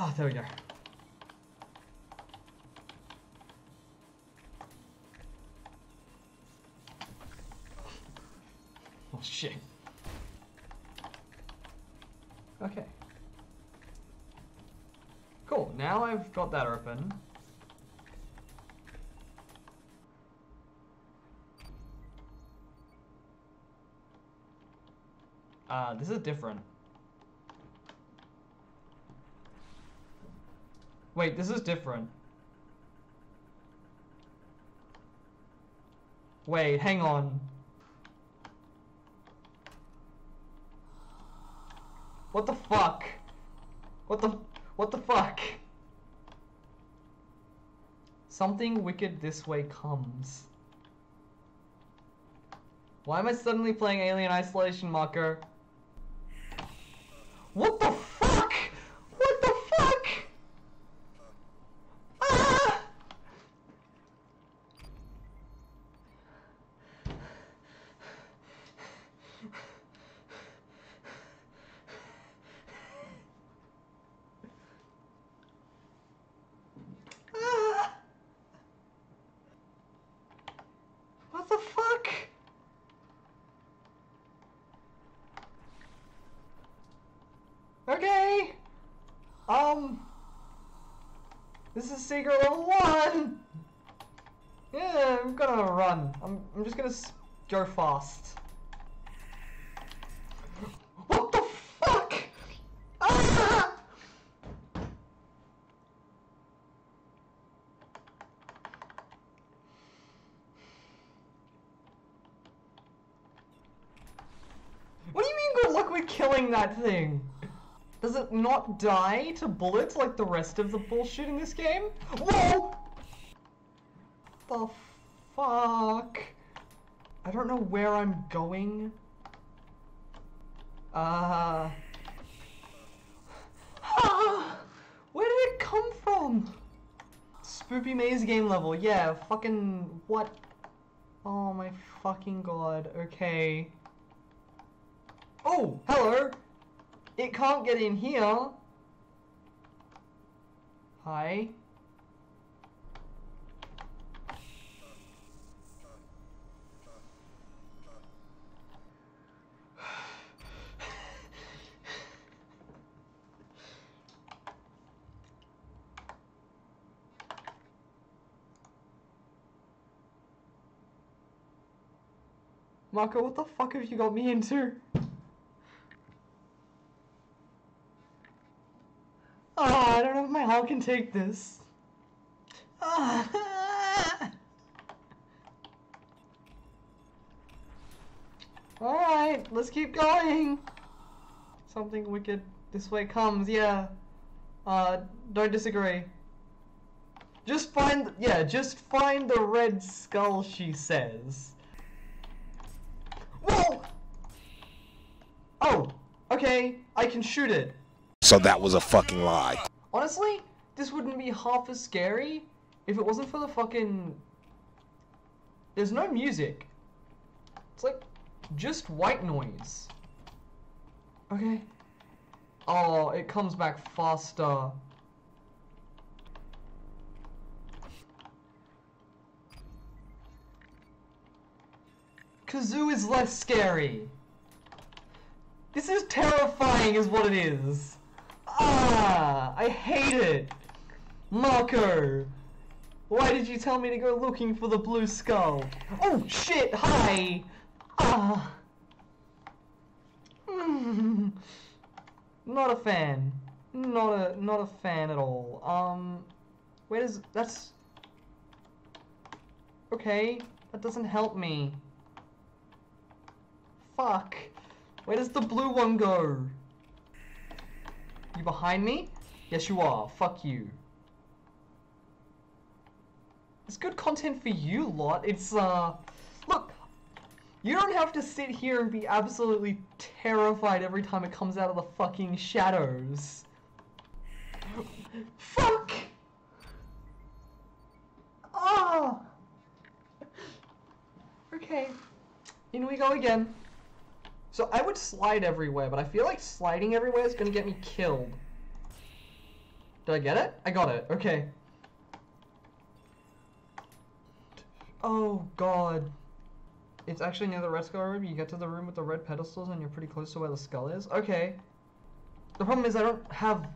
Oh, there we go. Oh shit. Okay. Cool, now I've got that open. Uh, this is different. Wait, this is different. Wait, hang on. What the fuck? What the what the fuck? Something wicked this way comes. Why am I suddenly playing Alien Isolation Marker? What the fuck? What the fuck? Ah! Ah! What the fuck? Okay. Um. This is secret level one. Yeah, I'm gonna run. I'm. I'm just gonna go fast. What the fuck? Ah! What do you mean good luck with killing that thing? Does it not die to bullets like the rest of the bullshit in this game? Whoa! The fuck? I don't know where I'm going. Uh... Ah! Where did it come from? Spoopy maze game level, yeah, fucking what? Oh my fucking god, okay. Oh, hello! It can't get in here. Hi. Marco, what the fuck have you got me into? Oh, I don't know if my heart can take this. Ah. Alright, let's keep going. Something wicked this way comes, yeah. Uh, don't disagree. Just find, yeah, just find the red skull, she says. Whoa! Oh, okay, I can shoot it. So that was a fucking lie. Honestly, this wouldn't be half as scary if it wasn't for the fucking. There's no music. It's like just white noise. Okay. Oh, it comes back faster. Kazoo is less scary. This is terrifying, is what it is. Ah, I hate it. Marco, why did you tell me to go looking for the blue skull? Oh shit! Hi. Ah. Hmm. Not a fan. Not a not a fan at all. Um, where does that's? Okay, that doesn't help me. Fuck. Where does the blue one go? You behind me? Yes, you are. Fuck you. It's good content for you lot. It's, uh... Look, you don't have to sit here and be absolutely terrified every time it comes out of the fucking shadows. Fuck! Ah! Okay. In we go again. So I would slide everywhere, but I feel like sliding everywhere is gonna get me killed. Did I get it? I got it. Okay. Oh god. It's actually near the red skull room. You get to the room with the red pedestals and you're pretty close to where the skull is. Okay. The problem is I don't have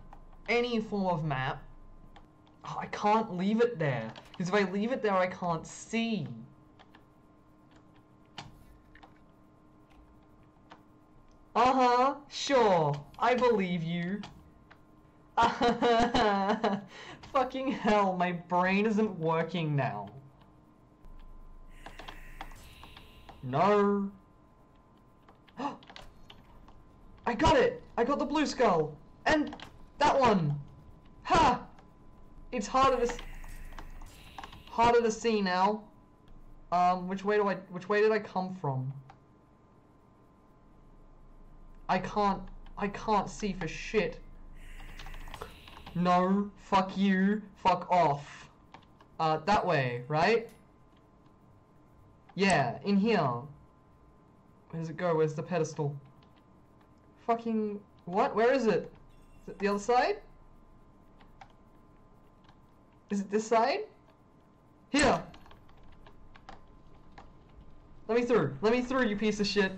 any form of map. Oh, I can't leave it there. Because if I leave it there, I can't see. Uh-huh, sure. I believe you. Fucking hell, my brain isn't working now. No. I got it! I got the blue skull! And that one! Ha! It's harder to harder to see now. Um, which way do I which way did I come from? I can't I can't see for shit. No, fuck you, fuck off. Uh, that way, right? Yeah, in here. Where does it go? Where's the pedestal? Fucking what? Where is it? Is it the other side? Is it this side? Here! Let me through. Let me through, you piece of shit.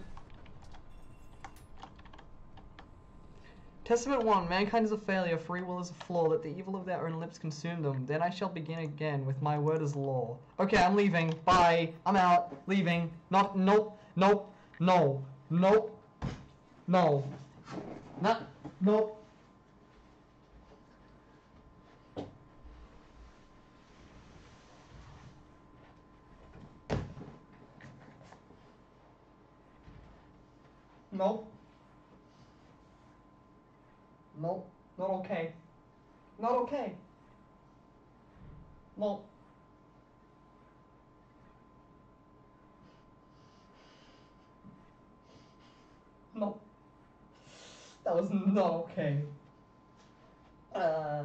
Testament 1. Mankind is a failure, free will is a flaw, that the evil of their own lips consume them. Then I shall begin again with my word as law. Okay, I'm leaving. Bye. I'm out. Leaving. Not, nope, nope, no, nope, no. Not, nope. Nope. No, not okay. Not okay. No. no, that was not okay. Uh.